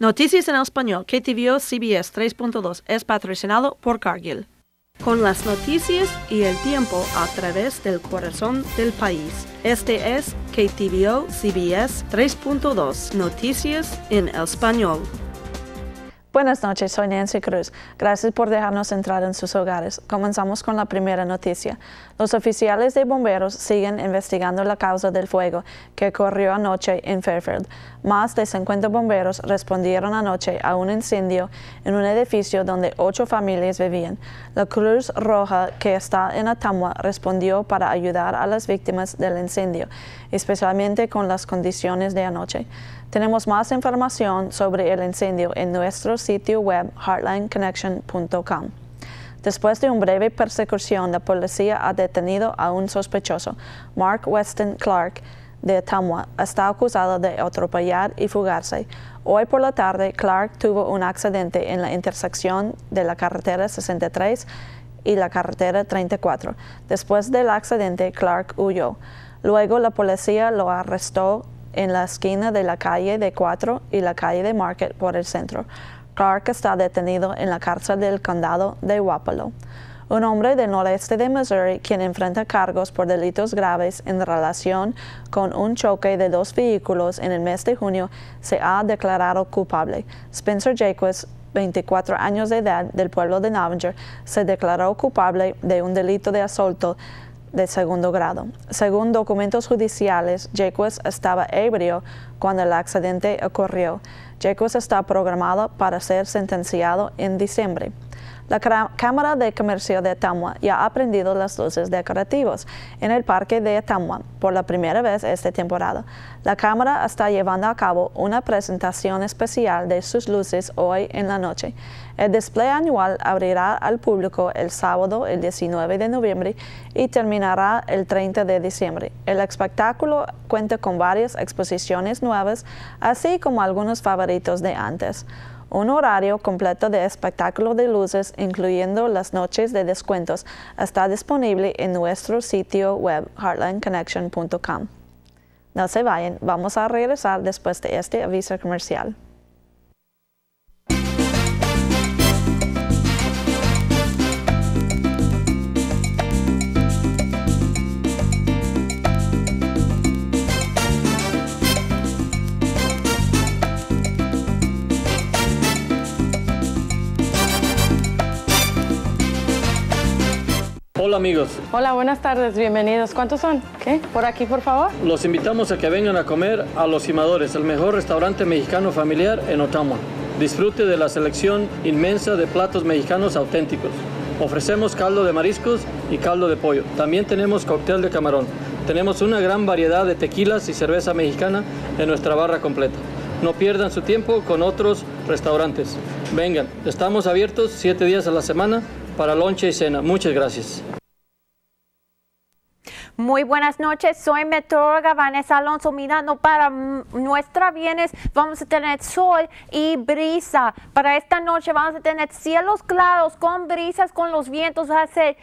Noticias en español, KTVO CBS 3.2 es patrocinado por Cargill. Con las noticias y el tiempo a través del corazón del país. Este es KTVO CBS 3.2 Noticias en español. Buenas noches, soy Nancy Cruz. Gracias por dejarnos entrar en sus hogares. Comenzamos con la primera noticia. Los oficiales de bomberos siguen investigando la causa del fuego que ocurrió anoche en Fairfield. Más de 50 bomberos respondieron anoche a un incendio en un edificio donde ocho familias vivían. La Cruz Roja, que está en Atamwa, respondió para ayudar a las víctimas del incendio, especialmente con las condiciones de anoche. Tenemos más información sobre el incendio en nuestro web heartlineconnection.com. Después de una breve persecución, la policía ha detenido a un sospechoso, Mark Weston Clark, de Tamwa. Está acusado de atropellar y fugarse. Hoy por la tarde, Clark tuvo un accidente en la intersección de la carretera 63 y la carretera 34. Después del accidente, Clark huyó. Luego la policía lo arrestó en la esquina de la calle de 4 y la calle de Market por el centro. Clark está detenido en la cárcel del condado de Wapello. Un hombre del noreste de Missouri quien enfrenta cargos por delitos graves en relación con un choque de dos vehículos en el mes de junio se ha declarado culpable. Spencer Jacques 24 años de edad del pueblo de Navinger, se declaró culpable de un delito de asalto de segundo grado. Según documentos judiciales, Jacques estaba ebrio cuando el accidente ocurrió. Jacques está programado para ser sentenciado en diciembre. La Cámara de Comercio de Tamwa ya ha prendido las luces decorativas en el parque de Tamwa por la primera vez esta temporada. La Cámara está llevando a cabo una presentación especial de sus luces hoy en la noche. El display anual abrirá al público el sábado, el 19 de noviembre, y terminará el 30 de diciembre. El espectáculo cuenta con varias exposiciones nuevas, así como algunos favoritos de antes. Un horario completo de espectáculo de luces, incluyendo las noches de descuentos, está disponible en nuestro sitio web heartlandconnection.com. No se vayan, vamos a regresar después de este aviso comercial. Hola amigos. Hola, buenas tardes, bienvenidos. ¿Cuántos son? ¿Qué? Por aquí, por favor. Los invitamos a que vengan a comer a Los Cimadores, el mejor restaurante mexicano familiar en Otama. Disfrute de la selección inmensa de platos mexicanos auténticos. Ofrecemos caldo de mariscos y caldo de pollo. También tenemos cóctel de camarón. Tenemos una gran variedad de tequilas y cerveza mexicana en nuestra barra completa. No pierdan su tiempo con otros restaurantes. Vengan, estamos abiertos siete días a la semana para lonche y cena. Muchas gracias. Muy buenas noches, soy meteoróloga Vanessa Alonso mirando para nuestra bienes. Vamos a tener sol y brisa. Para esta noche vamos a tener cielos claros con brisas, con los vientos va a ser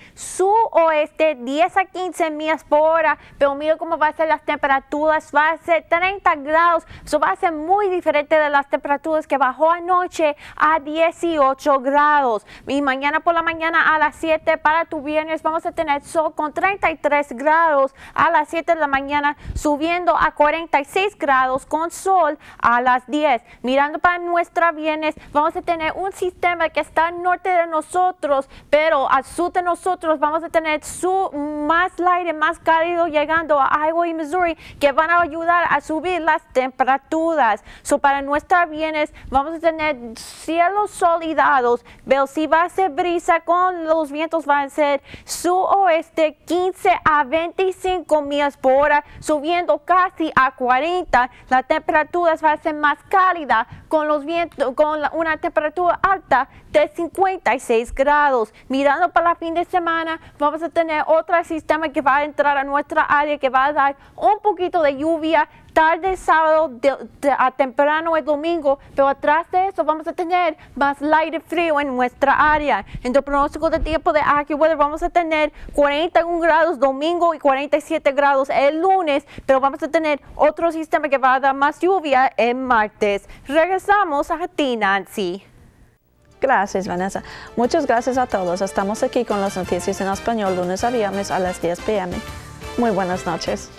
oeste 10 a 15 millas por hora. Pero mira cómo va a ser las temperaturas, va a ser 30 grados. Eso va a ser muy diferente de las temperaturas que bajó anoche a 18 grados. Y mañana por la mañana a las 7 para tu viernes vamos a tener sol con 33 grados a las 7 de la mañana, subiendo a 46 grados con sol a las 10. Mirando para nuestra bienes, vamos a tener un sistema que está al norte de nosotros, pero al sur de nosotros vamos a tener su más aire, más cálido llegando a Iowa y Missouri, que van a ayudar a subir las temperaturas. So para nuestra bienes vamos a tener cielos solidados, pero si va a ser brisa con los vientos van a ser oeste 15 a 20 25 millas por hora, subiendo casi a 40. La temperatura va a ser más cálida con los vientos, con una temperatura alta de 56 grados. Mirando para el fin de semana, vamos a tener otro sistema que va a entrar a nuestra área que va a dar un poquito de lluvia tarde sábado a temprano el domingo, pero atrás de eso vamos a tener más aire frío en nuestra área. En el pronóstico de tiempo de AccuWeather vamos a tener 41 grados domingo y 47 grados el lunes, pero vamos a tener otro sistema que va a dar más lluvia el martes. Regresamos a ti, Nancy. Gracias, Vanessa. Muchas gracias a todos. Estamos aquí con las noticias en español lunes a viernes a las 10 pm. Muy buenas noches.